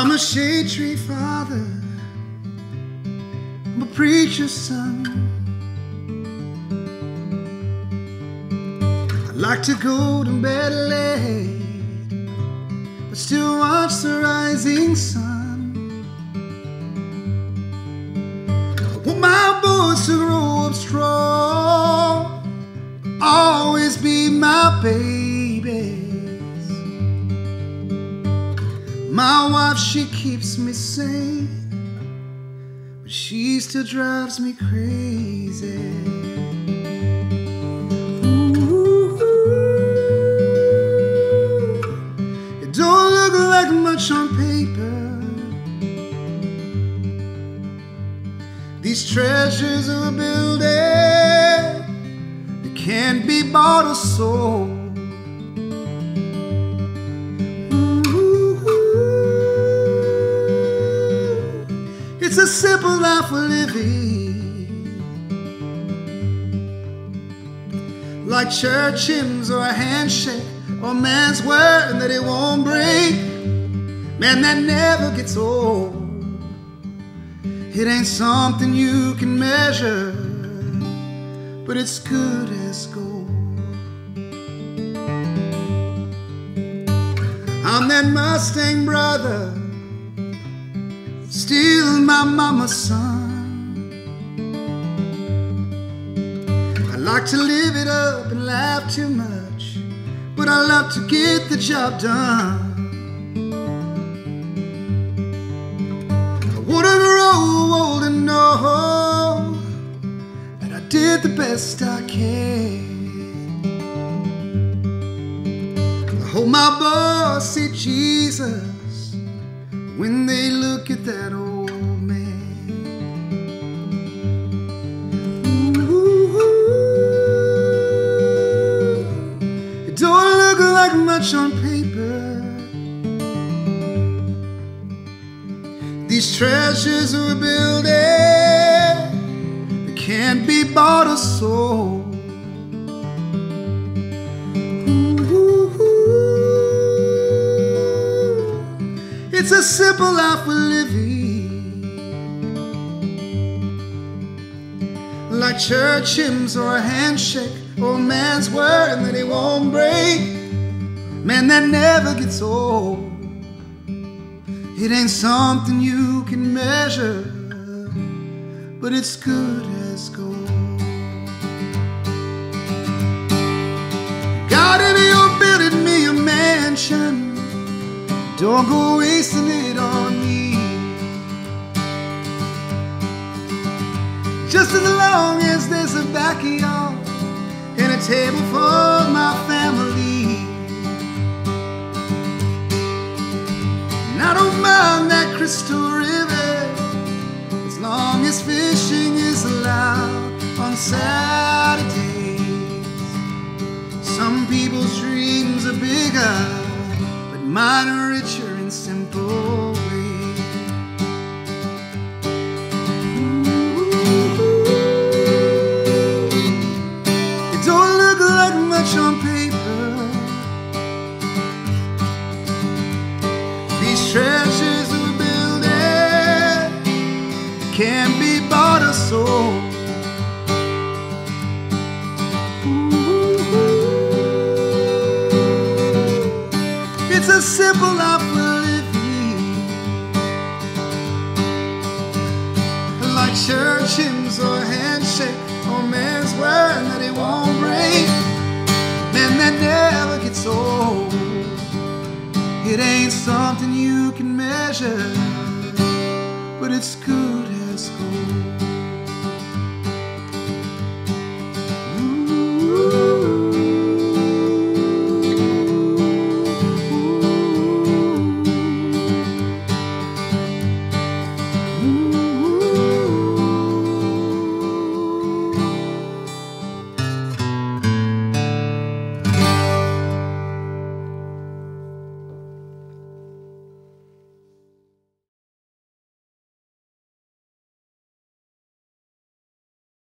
I'm a shade tree father. I'm a preacher's son. I like to go to bed late, but still watch the rising sun. I want my boys to grow up strong, always be my babies. My wife, she keeps me sane, but she still drives me crazy. Don't look like much on paper. These treasures are building, they can't be bought or sold. Simple life we're living. Like church hymns or a handshake or man's word that it won't break. Man, that never gets old. It ain't something you can measure, but it's good as gold. I'm that Mustang brother, still my mama's son. I like to live it up and laugh too much, but I love to get the job done. I wanna grow old and know that I did the best I can. I hope my boss see Jesus when they look at that old man. Ooh, it don't look like much on paper. These treasures we're building, can't be bought or sold. It's a simple life we're living. Like church hymns or a handshake or a man's word that he won't break. Man, that never gets old. It ain't something you can measure, but it's good as gold. Don't go wasting it on me. Just as long as there's a backyard and a table for my family. And I don't mind that crystal river as long as fishing is allowed on Saturdays. Some people's dreams are bigger, are richer in simple ways. It don't look like much on paper. These treasures we're building can't be bought or sold. A simple life we're living. Like church hymns or handshake or man's word that it won't break. Man, that never gets old. It ain't something you can measure, but it's good as gold.